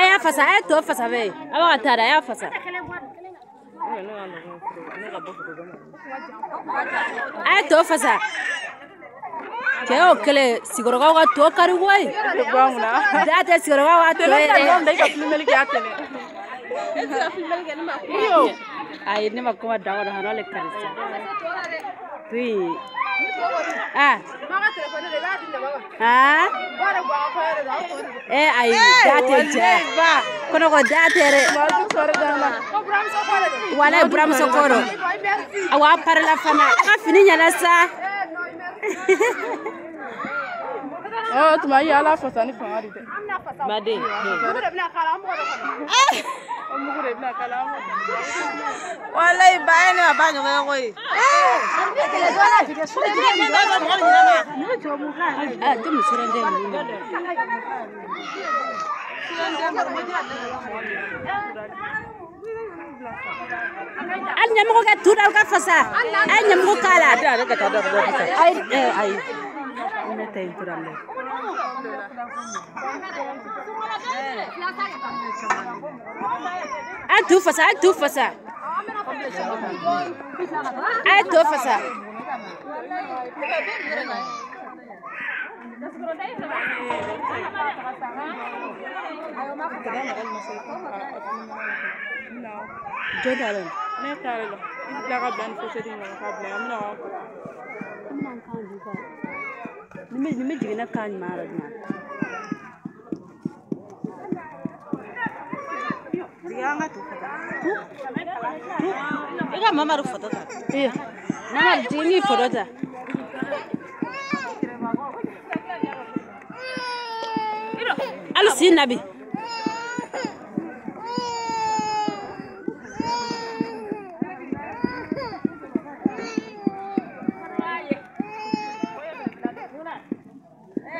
ayaa fasa aad too fasafee abaga taada ayaa fasa aad too fasa kee oo kale sigorogawga too kari way daate sigorogawga too ay nima kuma dawo dhahano le karisa tui Ah. Ah. Eh, e ay date ja. kono ko datere wala buramuso koro awa parla fana. Ka fini ɲana sa tuma yi ala fasa ni fanga de tɛ baden mugu de bɛna kala an b'o de kɔnɔ mugu de bɛna kala an b'o Wallahi ba ye ne ma ba ɲɔgɔn ye koyi. yɛrɛ tɛ ninnu na hali ɲɛmɔgɔ ka tu da u ka fasa a ye ɲɛmɔgɔ k'a la ayi eh, ayi ne ta in tora dɛ a ye tu fasa. A ye tu fasa a ye to fasa jɔn t'a la ne taara la i tila nima nima jigina kan ŋmaara maa i ka mamadu foto ta mamadu jigi ni foto ta hali si nabi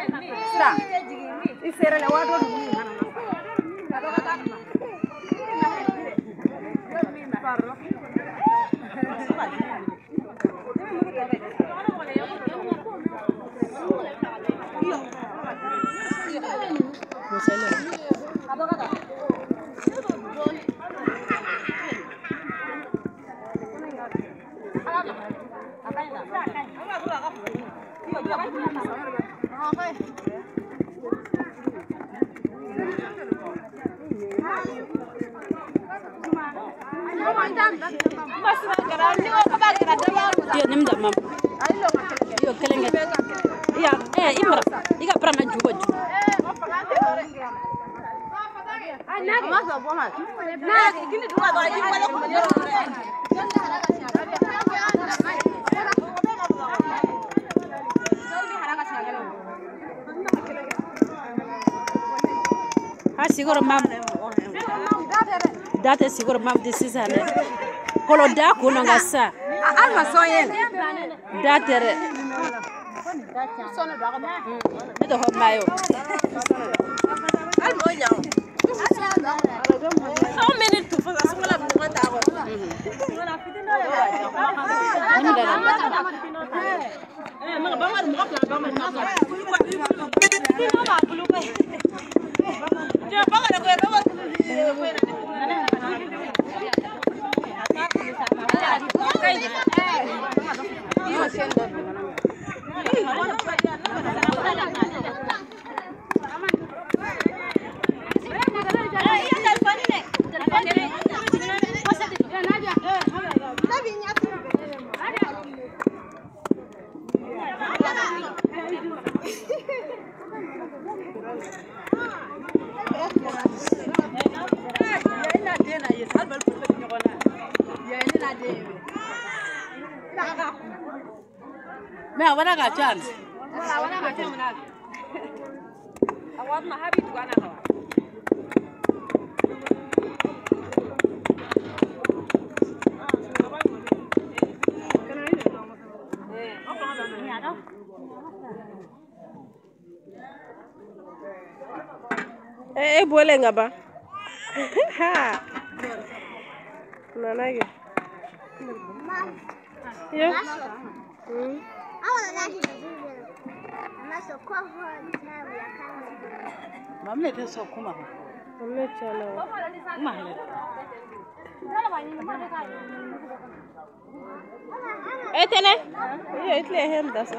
I sera la waati dɔ iya nim da mam iyo kelen kɛ iya eh i mara i ka bara ma jugo ju ha sigoro mam da tɛ sigoro mam di sisan dɛ kolo da kun nɔ nka sa Hali ma sɔn ye. da tɛ dɛ ne tɛ hɔ maa ye o Hali m'o ɲa o. Aw min ni tu fasa sumala bi ɲɔgɔn ta kɔ. nim da la mɛ a wara ka ca E ए बोलेंगे बा हाँ ना ना ये यो Mamle ta so kuma. Mamle chalo. Mamle. Etele. Eh, Yo etle hem da so.